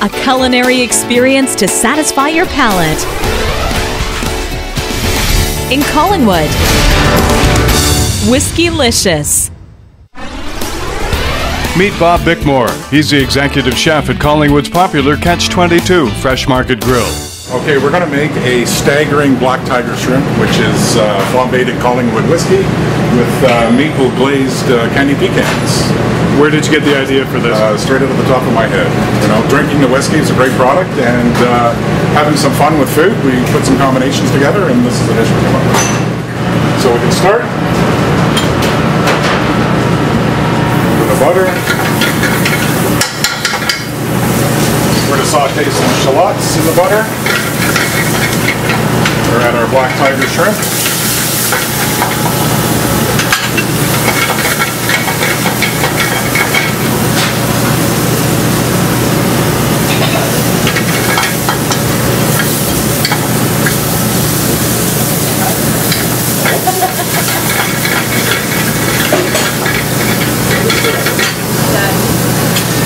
a culinary experience to satisfy your palate. In Collingwood, Whiskey-licious. Meet Bob Bickmore. He's the executive chef at Collingwood's popular Catch 22 Fresh Market Grill. Okay, we're going to make a staggering black tiger shrimp, which is uh, flambéed in Collingwood whiskey with uh, maple glazed uh, candy pecans. Where did you get the idea for this? Uh, straight out of the top of my head. You know, drinking the whiskey is a great product, and uh, having some fun with food, we put some combinations together, and this is the dish we came up with. So we can start with the butter. We're going to saute some shallots in the butter. We're at our black tiger shrimp.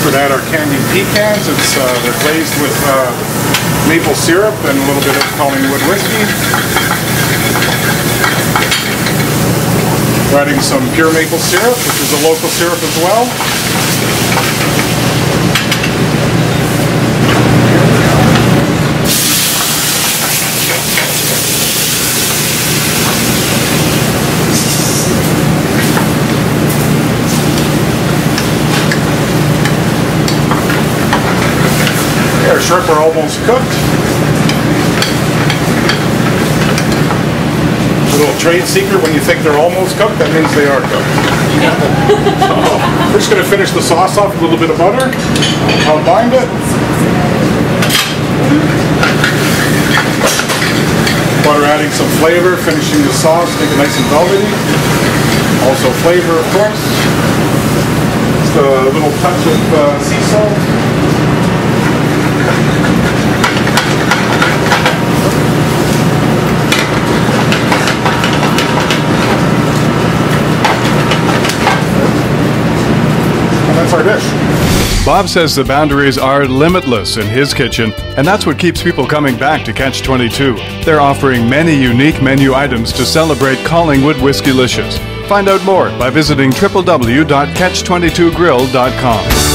For that, our candied pecans. It's uh, they're glazed with uh, maple syrup and a little bit of Collingwood whiskey. We're adding some pure maple syrup, which is a local syrup as well. Our shrimp are almost cooked. A little trade secret, when you think they're almost cooked, that means they are cooked. so, we're just going to finish the sauce off with a little bit of butter. I'll bind it. Butter adding some flavor, finishing the sauce, make it nice and velvety. Also flavor, of course. Just a little touch of uh, sea salt. Dish. Bob says the boundaries are limitless in his kitchen, and that's what keeps people coming back to Catch 22. They're offering many unique menu items to celebrate Collingwood Whiskey-licious. Find out more by visiting www.catch22grill.com.